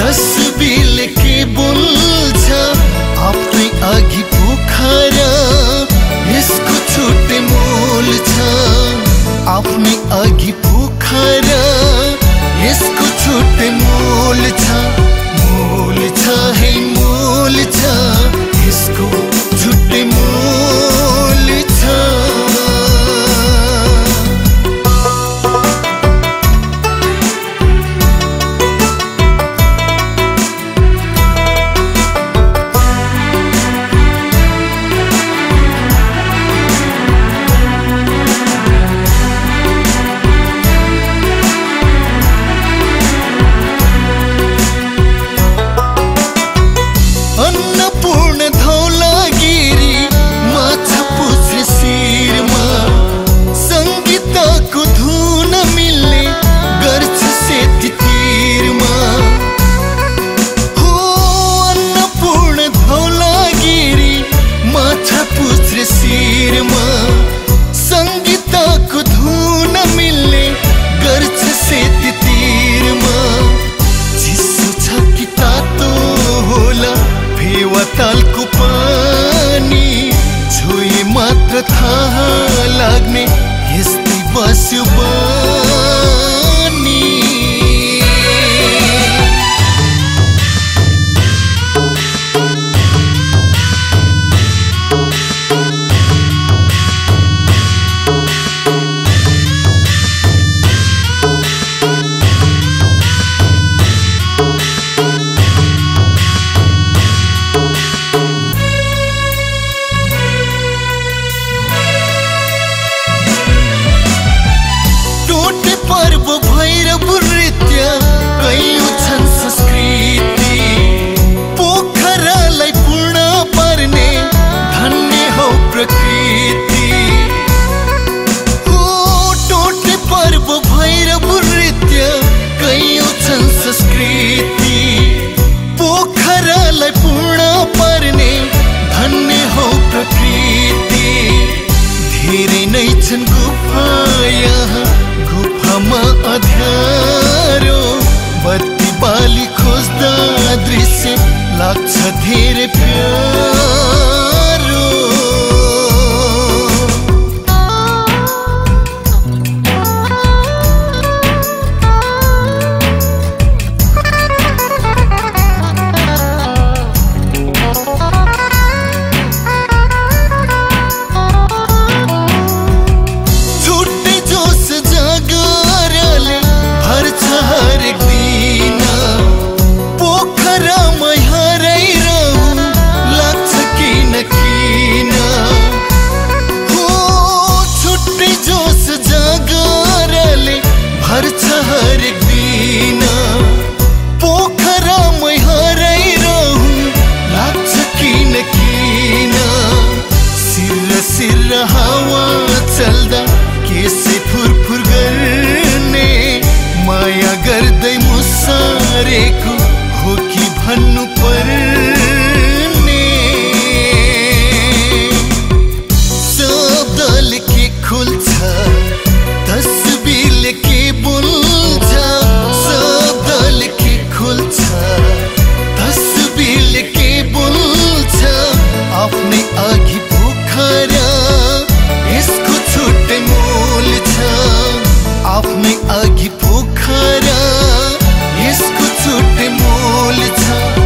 तस्बिरले के बोल्छ आफ्नै अघि पोखरा यसको छुट्टै मोल छ। आफ्नै अघि मात्र थाहा लाग्ने। यस्तै बस्यो छन् गुफा गुफामा अध्यारो। बत्ती बाली खोज्दा दृश्य लाग्छ धेरै प्यारो। हावा चल्दा केसे फुरफुर गर्ने माया गर्दै मुसारेको हो कि भन्नु पर्ने? शब्दले के के के आफ्नै улица